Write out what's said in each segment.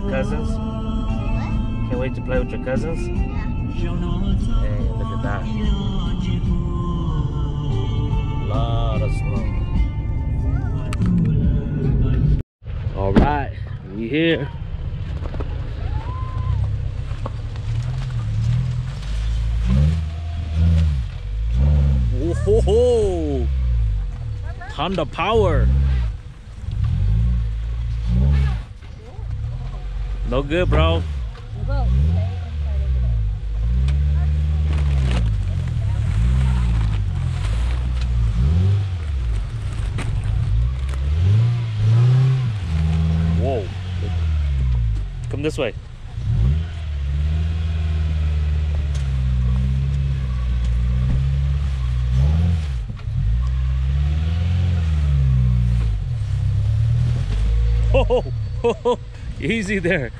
your cousins? Can't wait to play with your cousins? Hey, look at that. Lot of snow. All right, we here. Whoa, ho, ho. Power. No good, bro. Whoa. Come this way. Oh, oh, oh, Easy there.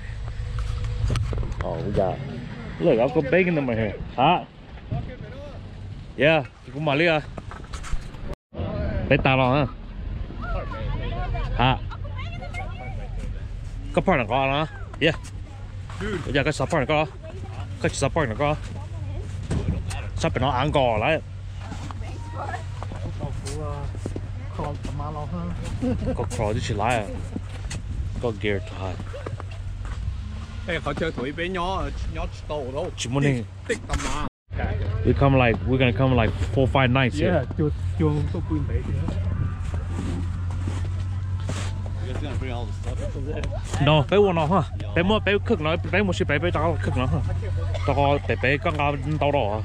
Oh, we got. Look, Uncle Bacon number here. Hot. Yeah, cũng mà lia. Bết tao rồi hả? Hả? Có phần có hả? Yeah. Bây giờ có sắp phần có. Có sắp phần có. Sắp nó ăn cỏ lại. Có cỏ chứ chỉ lại. À. Có gear to hide. Hey, we come like we're gonna come like four five nights yeah, here. No, bé uống nó hả? Bé mua bé cực nó, bé mua xí bé bé tao cực nó hả? Tao có bé bé con gà tao đỏ.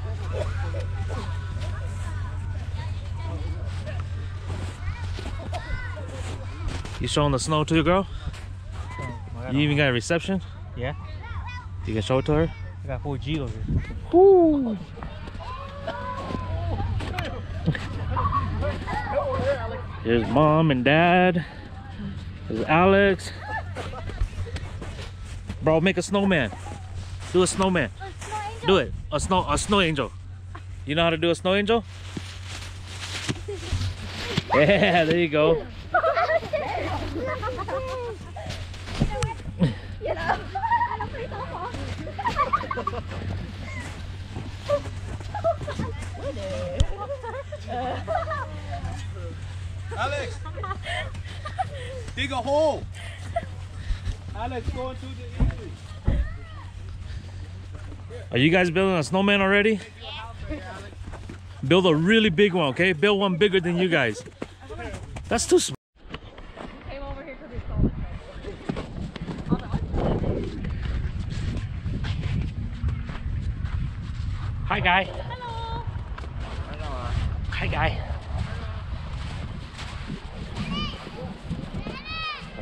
You showing the snow to your girl? You even got a reception? Yeah. You can show it to her? I got 4G over here. Woo! Here's mom and dad. There's Alex. Bro, make a snowman. Do a snowman. Do it. A snow a snow angel. You know how to do a snow angel? Yeah, there you go. Uh, Alex dig a hole Alex go into the Are you guys building a snowman already? Yeah. Build a really big one, okay? Build one bigger than you guys. That's too small. Came over here because we Hi, guy.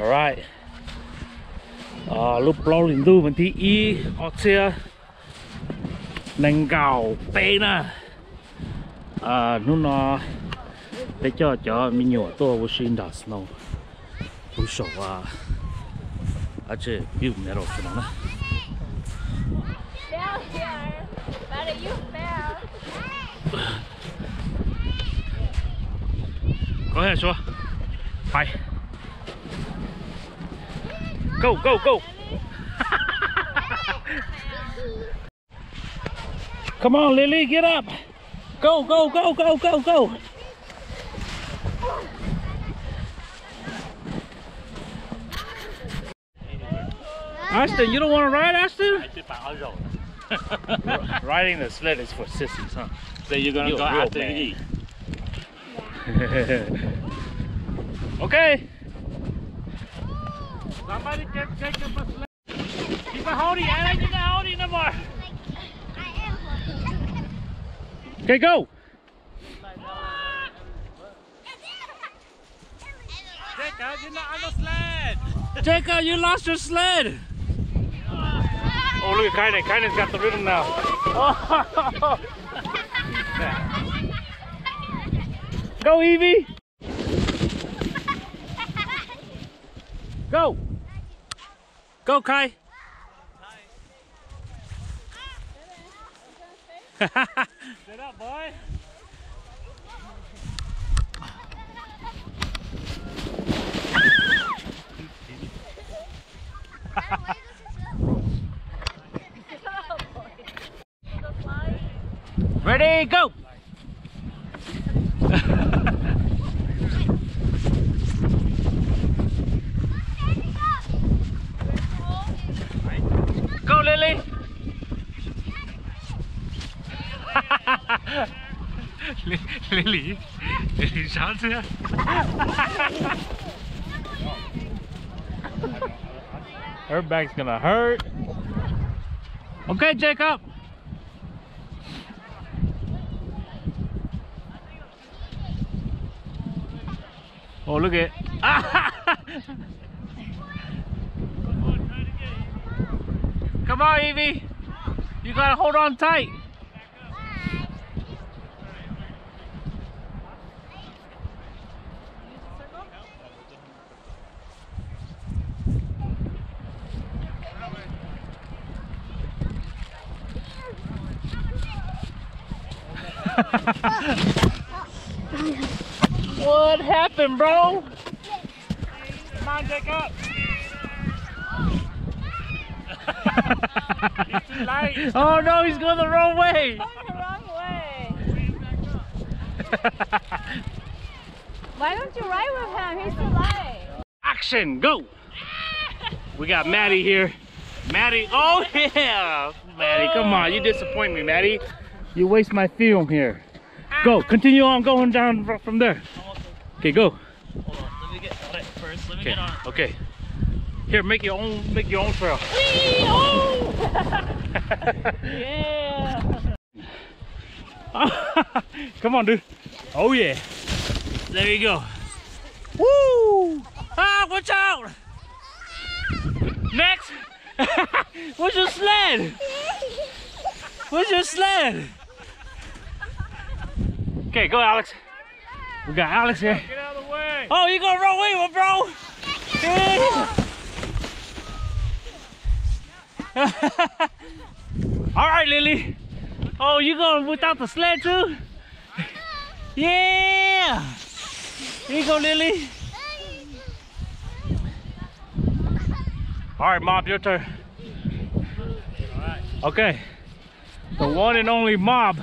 All right. À, lúc lâu liền tu mình thi y ở xe nâng gạo bê nè à nó nó để cho cho mình nhỏ tôi vô snow vô sổ à à chứ biểu mẹ rồi nó nè here. Better you fell. Go ahead, Shua. Hi. Go, go, go. Come on, Lily, get up. Go, go, go, go, go, go. Ashton, you don't want to ride, Ashton? Riding the sled is for sissies, huh? So you're gonna go a real after man. me. okay. Somebody can take up a sled. Keep it holding, I You can hold it no more. Okay, go. Jacob, you're not on the sled. Jacob, you lost your sled. Oh, look at Kainen. Kainen's got the rhythm now. Go, Evie. Go. Go, Kai. Get up, boy. Ready. Go, Lily. Li- Lily, Lily, schauen Sie. Her back's gonna hurt. Okay, Jacob. Oh, look at Come on, Evie. You gotta hold on tight. What happened, bro? Come on, Jacob. He's too light. oh no, he's going the wrong way. Going the wrong way. Why don't you ride with him? He's too light. Action, go. We got Maddie here. Maddie, oh yeah. Maddie, come on, you disappoint me, Maddie. You waste my film here. Go, continue on going down from there. Okay, go. Hold on, let me get on it first. Let me Okay, get on. okay. Here, make your own, make your own trail. Yeah. Come on, dude. Oh yeah. There you go. Woo! Ah, watch out! Next. Where's your sled? Where's your sled? Okay, go, Alex. We got Alex here. Get out of the way. Oh, you gonna run away, bro? All right, Lily. Oh, you going without the sled too? Yeah. Here you go, Lily. All right, Mob, your turn. Okay. The one and only Mob.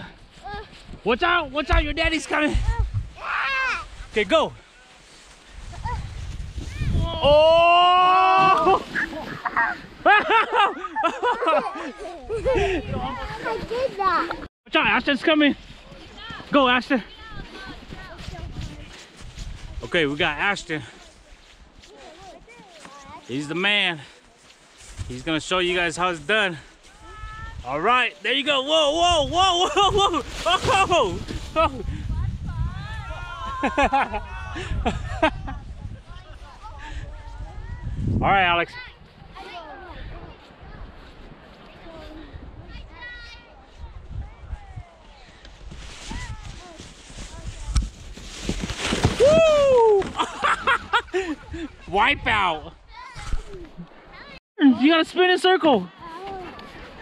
Watch out! Watch out! Your daddy's coming. Okay, go. Oh! Watch out, Ashton's coming. Go, Ashton. Okay, we got Ashton. He's the man. He's gonna show you guys how it's done. All right, there you go. Whoa, whoa, whoa, whoa, whoa, whoa, oh, whoa. Oh, oh. All right, Alex. Woo! Wipe out. You gotta spin in a circle.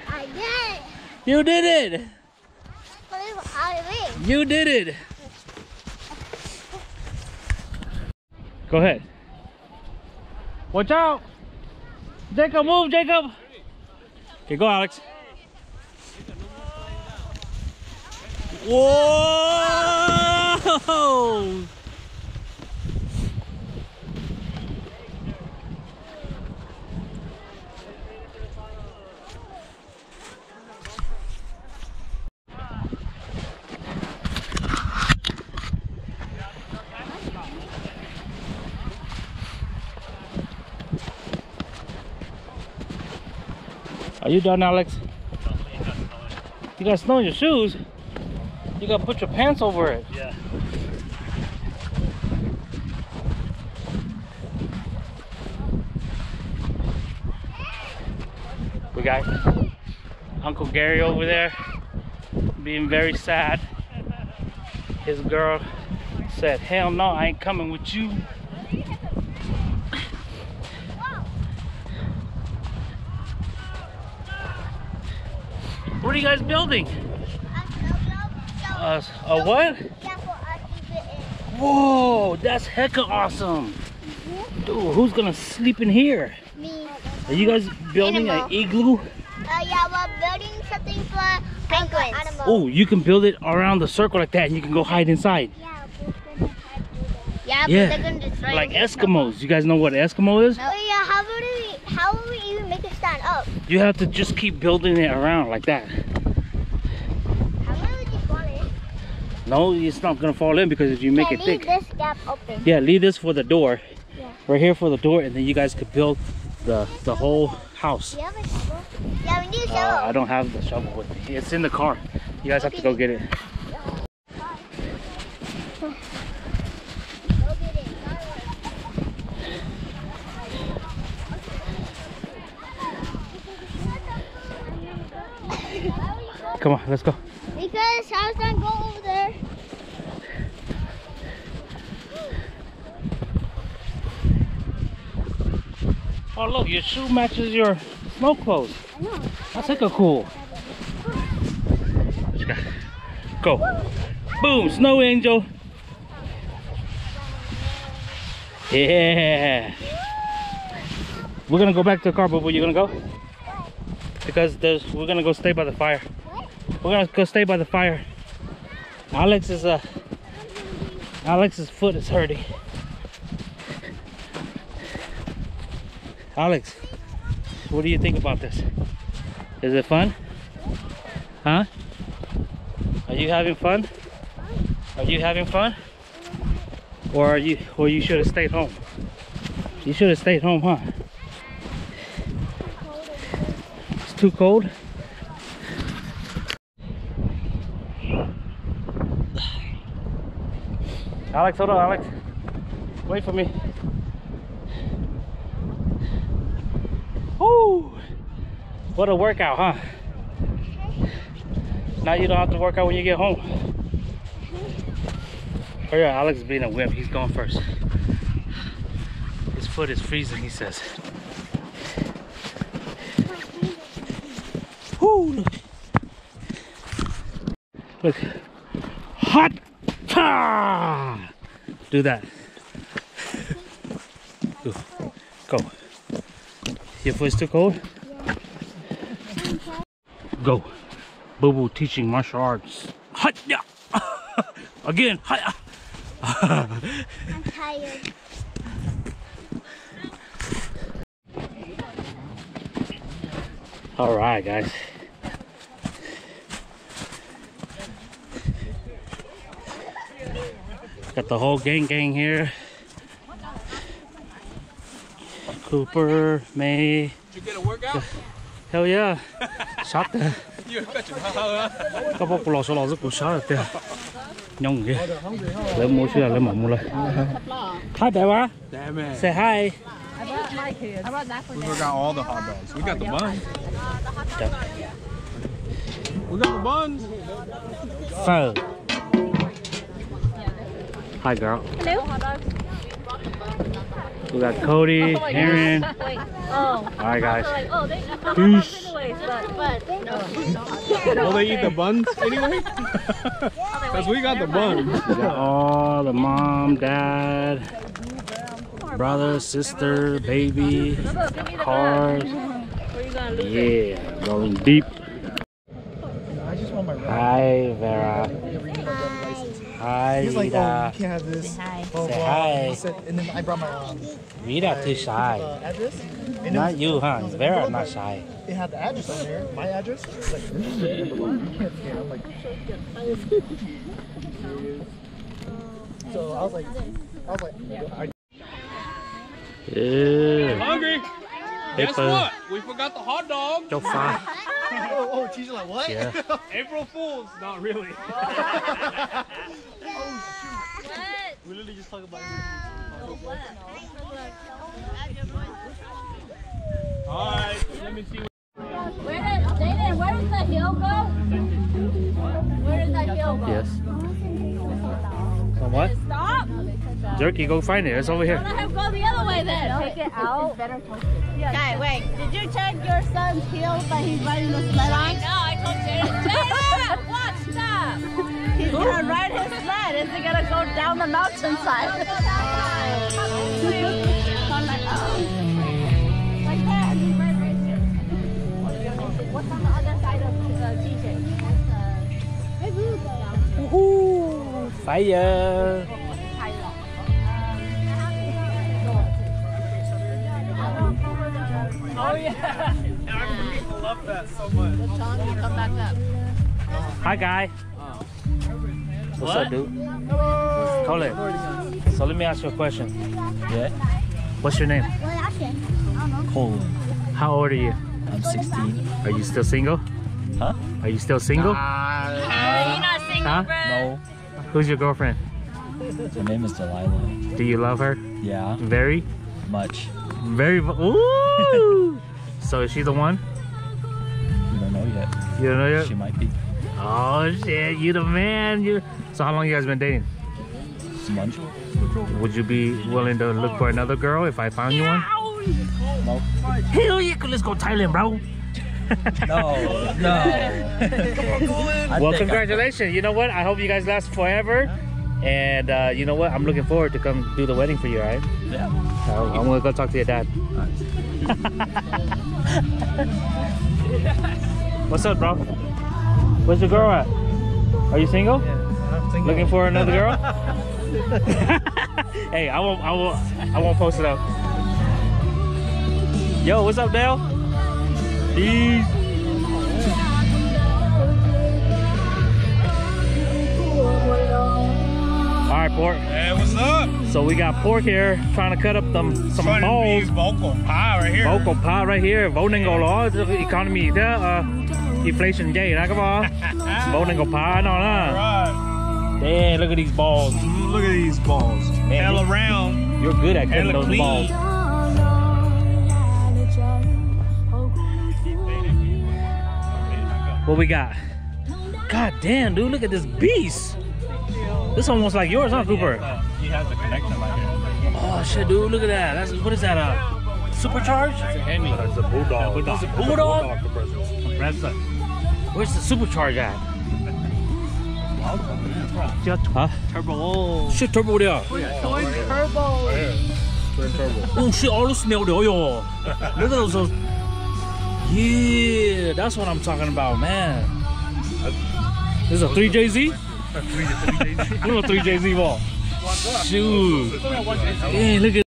I did it. You did it. But it was out of me. You did it. Go ahead. Watch out. Jacob, move, Jacob. Okay, go, Alex. Whoa! Are you done, Alex? You got snow in your shoes. You gotta put your pants over it. Yeah. We got Uncle Gary over there being very sad. His girl said, Hell no, I ain't coming with you. What are you guys building? Uh, a what? Yeah, for us to fit in. Whoa, that's hecka awesome. Dude, who's gonna sleep in here? Me. Are you guys building Animal. an igloo? Uh, yeah, we're building something for penguins. Oh, you can build it around the circle like that and you can go hide inside. Yeah, we're gonna try to do that. Yeah, Yeah, they're gonna destroy Like. Eskimos. You guys know what Eskimo is? Oh yeah, how would we? How would we even make it stand up? You have to just keep building it around like that. How would we just want it? No, it's not gonna fall in because if you make yeah, it leave thick. this gap open. Yeah, leave this for the door. Yeah. Right here for the door, and then you guys could build the the whole house. Do you have a shovel? Yeah, we need a Uh, shovel. I don't have the shovel with me. It's in the car. You guys have to go get it. Go get it. Come on, let's go. Because how's that go over there? Oh look, your shoe matches your snow clothes. I know. That's cool. What you got? Go. Boom, snow angel. Yeah. We're gonna go back to the car, where you gonna go? Because there's we're gonna go stay by the fire. We're gonna go stay by the fire. Alex is uh Alex's foot is hurting. Alex, what do you think about this? Is it fun? Huh? Are you having fun? Are you having fun? Or are you or you should have stayed home? You should have stayed home, huh? It's too cold. Alex, hold on, Alex. Wait for me. Woo! What a workout, huh? Now you don't have to work out when you get home. Oh yeah, Alex is being a wimp. He's going first. His foot is freezing, he says. Woo! Look. Look. Hot! Ta! Do that. Go. Go. Your foot's too cold? Go. Boo Boo teaching martial arts. Hi-ya! Again. Hi-ya! I'm tired. All right, guys. Got the whole gang gang here. Cooper, May. Did you get a workout? Hell yeah. Shot the. You bet you huh? Các bác của lò số lò rất của shot được Nhông kìa. Lấy mua chứ là lấy mỏng mua lên. Hi, Bella. Damn it. Say hi. We forgot all the hot dogs. We got the buns. We got the buns. Phở. Hi, girl. We got Cody, Aaron. Oh. All right, guys. Like, oh, they I Peace. anyways, but, but no. Will they eat the buns anyway? Because we got the buns. We got all the mom, dad, brother, sister, baby, cars. Where you gonna lose it? Yeah, going deep. Hi, Vera. Hi, He's like, oh, you can't have this. hi. Blah, Say blah. hi. He said, and then I brought my um, Rita too uh, shy. address. And Not was- you, huh? Vera not shy. It had the address on there, my address. It's like, this is number one. You can't scan. I'm like, so I was like, I was like, I, Yeah. Hungry? Guess what? We forgot the hot dog. Cho pha. Oh, oh, teacher, like what? Yeah. April Fools. Not really. We literally just talk about All right. Let me see. Where does Jaden, where does the hill go? Where does the hill go? Yes. So what? Stop. Jerky, go find it. It's over here. Let him go the other way then. Take it out. Guy, wait. Did you check your son's heel that he's riding the sled I on? know. I told Jaden. Jaden, watch that. He's gonna ride his sled. Is he gonna go down the mountainside? Like that. He's right right here. What's on the other side of the TJ? Woohoo! Fire! I love that so much. Come back up. Hi, guy. What's up, dude? Colin. So let me ask you a question. Yeah, What's your name? Cole. How old are you? I'm 16. Are you still single? Huh? Are you still single? Hey, you're not single, Huh? bro. No, Who's your girlfriend? her name is Delilah. Do you love her? Yeah, Very? much. Very. mu- Ooh! So is she the one? You don't know yet. You don't know yet? She might be. Oh shit, you the man. You. So how long you guys been dating? Some lunch. Would you be willing to look for another girl if I found you one? No. Hell yeah, let's go Thailand, bro. No, no. I well, think I- congratulations. You know what? I hope you guys last forever. And uh, you know what? I'm looking forward to come do the wedding for you, all right? yeah. Uh, I'm gonna go talk to your dad. What's up, bro? Where's your girl at? Are you single? Looking for another girl? hey, I won't, I won't, I won't post it up. Yo, what's up, Dale? Peace. All right, pork. Hey, what's up? So we got pork here, trying to cut up them some Trying to balls. be vocal pie right here. Vocal pie right here, nên ngồi đó, economy thế, uh, inflation các bạn. Vô nên ngồi pie nó đó. Right. Damn, look at these balls. Look at these balls. Man, Hell you- around. You're good at cutting those clean. balls. What we got? God damn, dude, look at this beast. This almost like yours, huh, Cooper? He has a connection right here. Oh shit, dude, look at that. That's what is that? Uh, supercharged? It's a Hemi. It's a bulldog. It's a bulldog. compressor. compressor. Where's the supercharge at? Huh? Turbo. Shit, turbo there. Turbo. Oh shit, all those nailed there, yo. Look at those. those- Yeah, that's what I'm talking about, man. This is a 3JZ? Look at 3JZ ball. Shoot. Damn, look at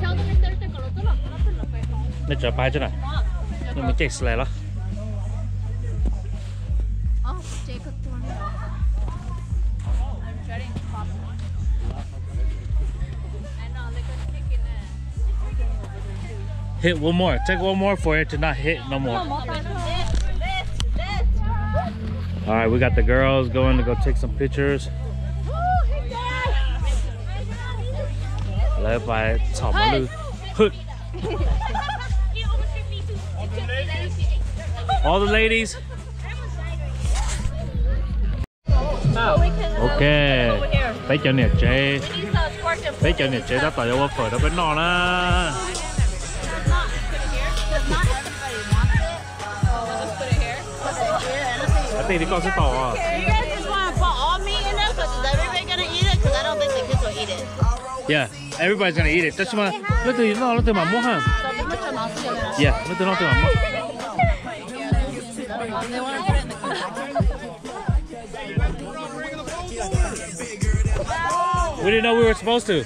Tell them if they're the color, no, no, no, no. Nó trở bài chứ này Nhưng mình chạy slay đó Jacob doing it. I'm dreading popping. I know, they're gonna kick. Hit one more. Take one more for it to not hit no more. Alright, we got the girls going to go take some pictures. Led by Tom Malu. Hook. All the ladies. Ok. Thấy cho nè chế. Thấy cho nè chế đã tỏ cho phở đó bên nọ nè. I think they got some tỏ à. You guys just want to put all meat in there? Because is everybody going to eat it? Because I don't think the kids will eat it. Yeah, everybody's gonna eat it. That's my. Nó từ nó nó từ mà mua ha. So they put your. Yeah, nó từ nó từ mà mua. They want to put it in the We didn't know we were supposed to.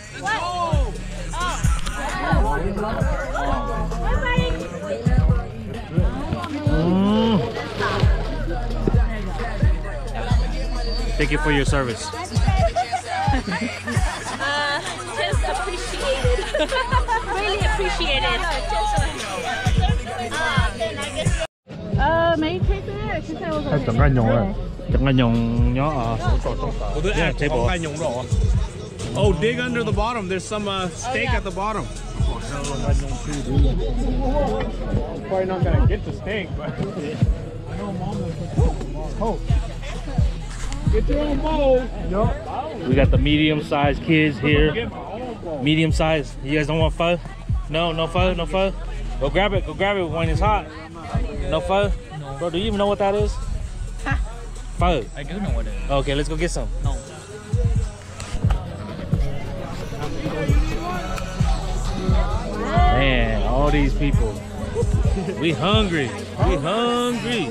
Mm. Thank you for your service. uh, just appreciated. really appreciated. Uh, mấy cái cái cái cái chẳng ăn nhộng rồi chẳng à yeah chế oh dig under the bottom there's some uh, steak oh, yeah. at the bottom probably not gonna get the steak but I know mom was oh Get your own bowl. We got the medium sized kids here. Medium size. You guys don't want pho? No, no pho, no pho. Go grab it. Go grab it when it's hot. No pho. Bro, do you even know what that is? Pho. I do know what it is. Okay, let's go get some. No. Man, all these people. We hungry. We hungry.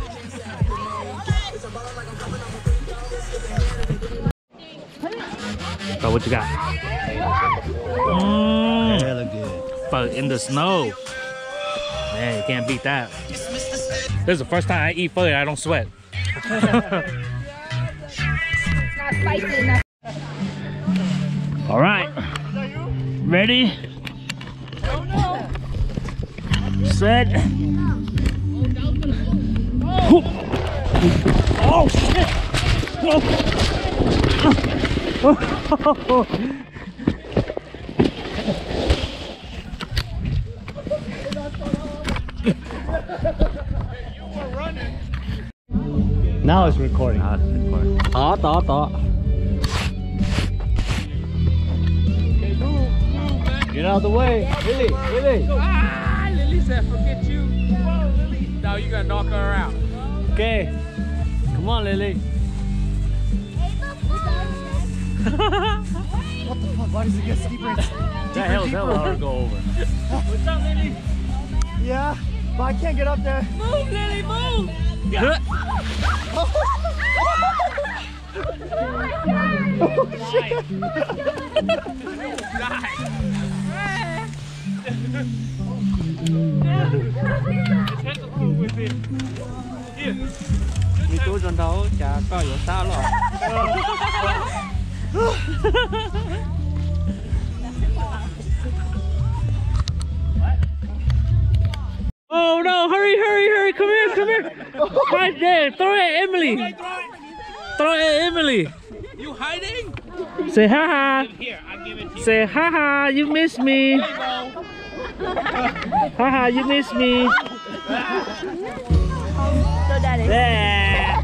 So what you got? Mm, Hella good. pho in the snow. Man, you can't beat that. This is the first time I eat pho and I don't sweat. Not spicy enough. All right. Ready? Set. Oh shit! Now it's recording. Đó, đó, đó. Get out of the way. Lily, Lily. Ah, Lily said, forget you. Lily. Now you gotta knock her out. Okay. Come on, Lily. What the fuck? Why does it get steeper and That hell's hella hard to go over. What's up, Lily? Yeah, but I can't get up there. Move, Lily, move! Đi túi trên đó chả có vô sao rồi. Oh no, hurry, hurry, hurry, come here, come here. Right there, throw it at Emily. Throw it at Emily. You hiding? Say ha ha. Here, I'll give it to you. Say ha ha, you miss me. Ha ha, you miss me. So daddy. Yeah.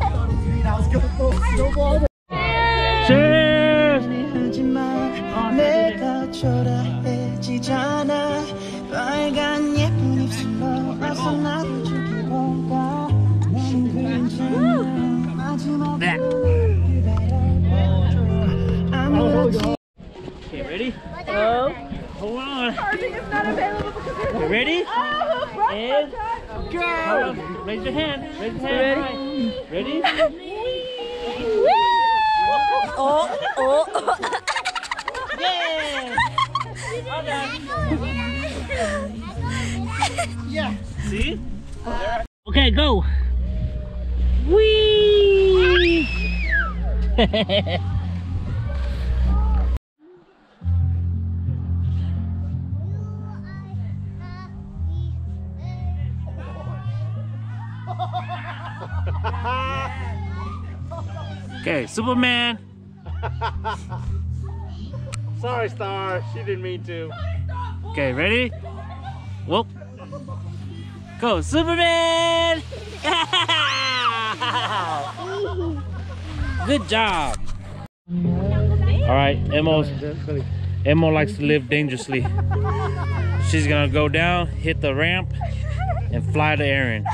Oh. Hold on. You ready? And go. Hold on. Raise your hand. Raise your hand. Ready? Ready? Oh, oh, oh. Yeah. Yeah. See? Okay, go. Whee! Superman. Sorry, Star. She didn't mean to. Okay, ready? Whoop. Go, Superman! Good job. All right, Emmo's, Emmo likes to live dangerously. She's gonna go down, hit the ramp, and fly to Aaron.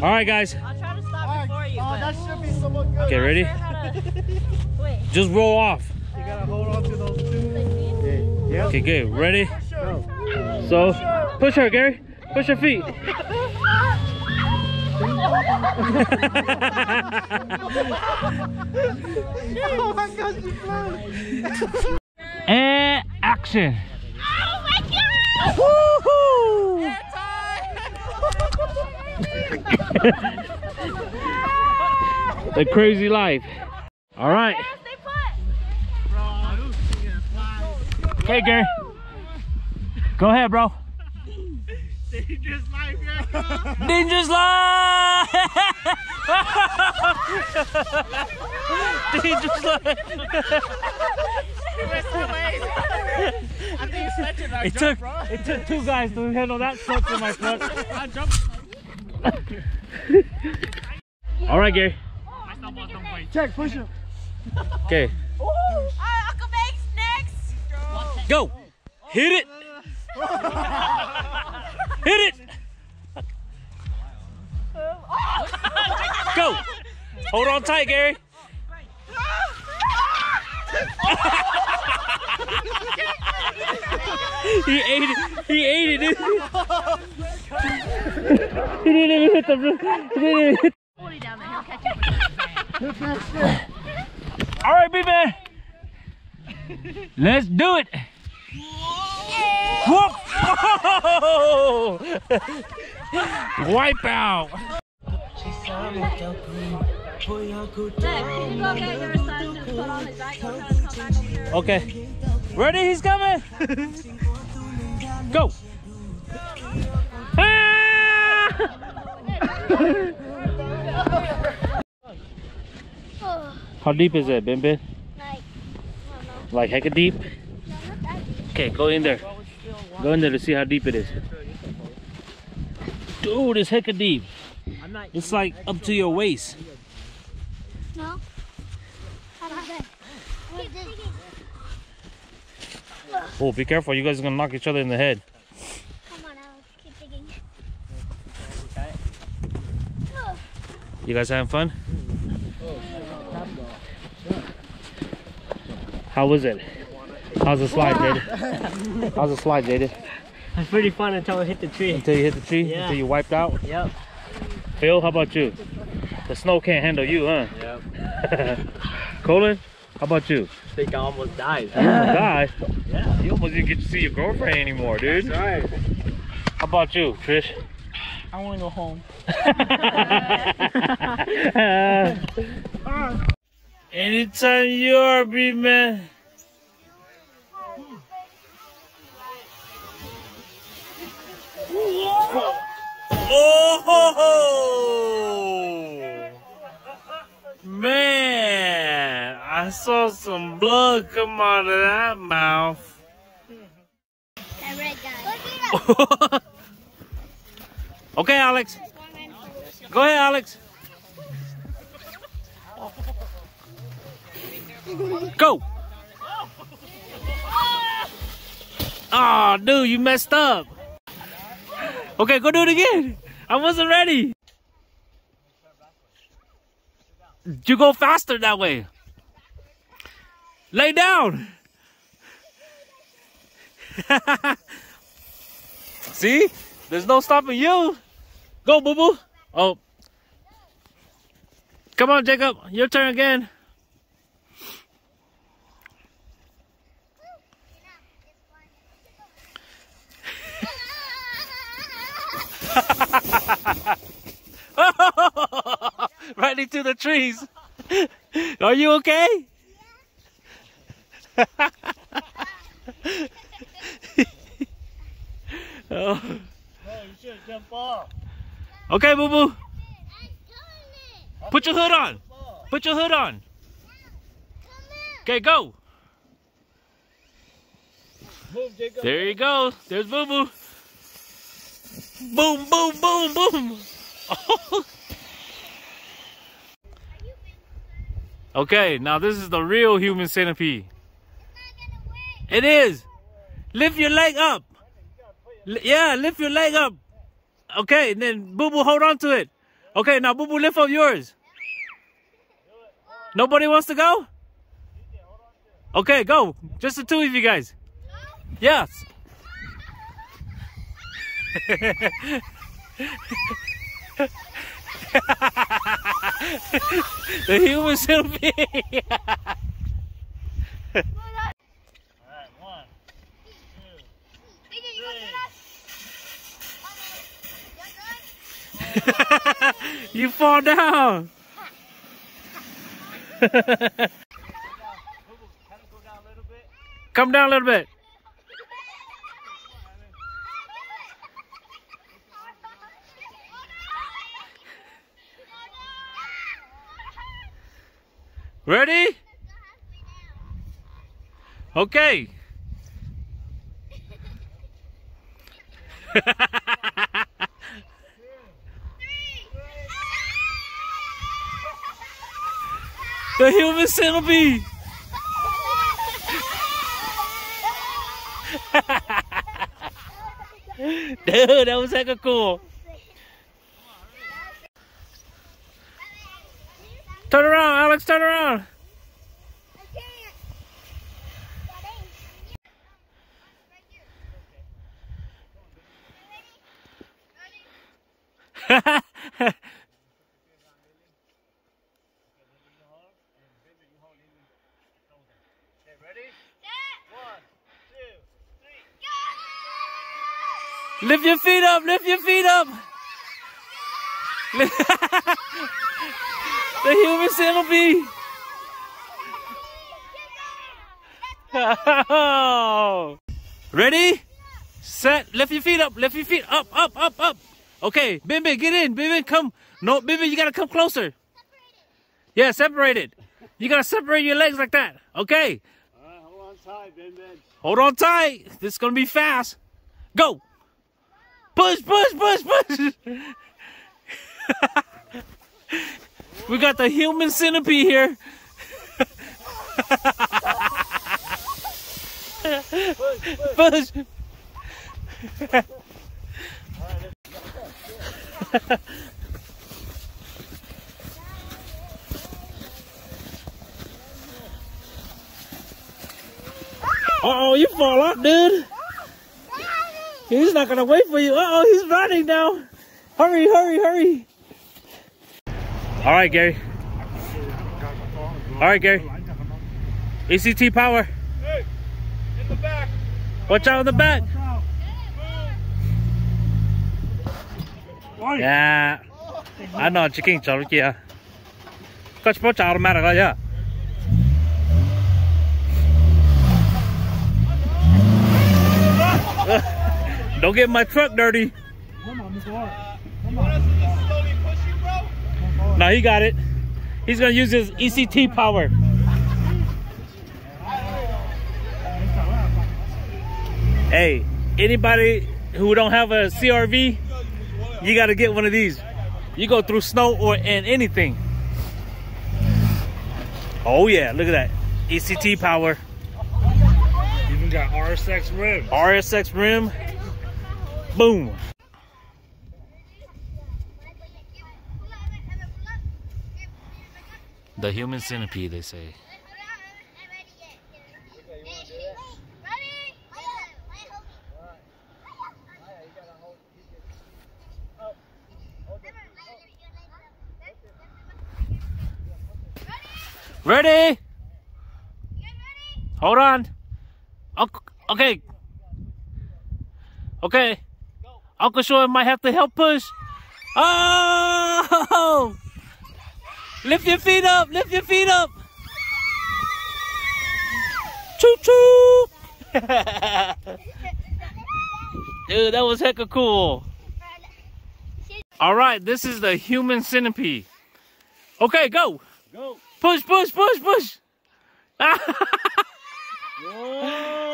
All right, guys. I'll try to stop before you. Oh, but that should be somewhat good. Okay, ready? Wait. Just roll off. You gotta hold on to those two. Yeah. Okay, good. Ready? Go. So, push her, Gary. Push her feet. oh my god, you flew. and action. Oh my god! The crazy life. All right. Okay, Gary. Go ahead, bro. Dangerous life. Dangerous life. It took it took two guys to handle that slip in my foot. All right, Gary. Check, push him. Okay, Uncle Meg's next. go. Hit it. Hit it. Go. Hold on tight, Gary. he ate it. He ate it. He didn't even hit the. roof. He didn't even hit. Fully down there. He'll catch you. All right, B-Man. Let's do it. Whoop! Wipe out. Jack, can you go get your son to put on his diet coat and come back over here? Okay. Ready? He's coming. Go. How deep is it, Bin Bin? like. Like hecka deep? No, deep. Okay, go in there. Go in there to see how deep it is. Dude, it's hecka deep. It's like up to your waist. No? How about that? Keep digging. Oh, be careful. You guys are gonna knock each other in the head. Come on, Alex. Keep digging. You guys having fun? How was it? How's the slide, Jaden? How's the slide, Jaden? It's pretty fun until I hit the tree. Until you hit the tree? Yeah. Until you wiped out? Yep. Phil, how about you? The snow can't handle you, huh? Yep. Colin, how about you? I think I almost died. Almost died. Yeah. You almost didn't get to see your girlfriend anymore, dude. right. How about you, Trish? I want to go home. Anytime you are, big man. Oh ho ho! Man, I saw some blood come out of that mouth. That red guy. okay, Alex. Go ahead, Alex. Go. Oh, dude, you messed up. Okay, go do it again. I wasn't ready. You go faster that way. Lay down. See? There's no stopping you. Go, boo boo. Oh. Come on, Jacob. Your turn again. right into the trees. Are you okay? oh. Okay, boo boo. Put your hood on. Put your hood on. Okay, go. There you go. There's boo boo. Boom, boom, boom, boom. okay, now this is the real human centipede. It is. Lift your leg up. Li- yeah, lift your leg up. Okay, and then Boo Boo hold on to it. Okay, now Boo Boo lift up yours. Nobody wants to go? Okay, go. Just the two of you guys. Yes. the human centipede. you fall down. Come down a little bit. Ready? Okay. the human centipede. Dude, that was hecka cool. Turn around, Alex, turn around. Lift your feet up, lift your feet up. The human centipede. Ready? Set. Lift your feet up. Lift your feet up, up, up, up. Okay, Bimbi, get in. Bimbi, come. No, Bimbi, you gotta come closer. Separated. Yeah, separated. You gotta separate your legs like that. Okay. hold on tight, Ben. Hold on tight. This is gonna be fast. Go. Push, push, push, push. we got the human centipede here. push. Uh oh, you fall off, dude. He's not gonna wait for you. Uh oh, he's running now. Hurry, hurry, hurry. All right, Gary. All right, Gary. ECT power. Hey, in the back. Watch out in the back. Yeah. I know chicken kia. Có chảo chảo mà yeah. Don't get my truck dirty. Come on, Mr. Hart. Slowly push you. No, he got it. He's gonna use his ECT power. Hey, anybody who don't have a CRV, you gotta get one of these. You go through snow or and anything. Oh yeah, look at that. ECT power. Even got RSX rim. RSX rim. Boom. The human centipede, they say. Ready? Hold on. Okay. Okay. Uncle Short might have to help push. Oh! Lift your feet up. Lift your feet up. Choo choo. Dude, that was hecka cool. All right, this is the human centipede. Okay, go. Go. Push, push, push, push.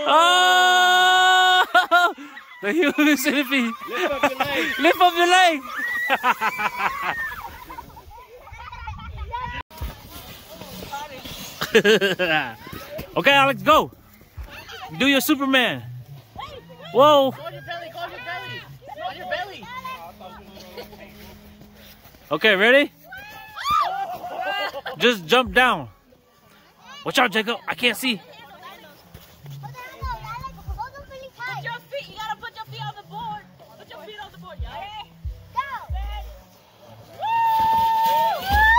oh! The human centipede. Lift up your leg. Lift up your leg. okay, Alex, go. Do your Superman. Whoa. Close your belly, close your belly. On your belly. Okay, ready? Just jump down. Watch out, Jacob. I can't see.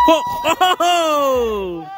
Oh!